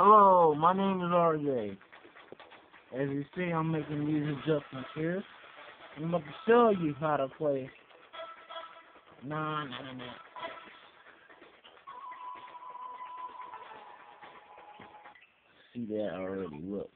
Hello, my name is RJ. As you see, I'm making these adjustments here. I'm about to show you how to play. Nah, nah, nah, nah. See that already, look.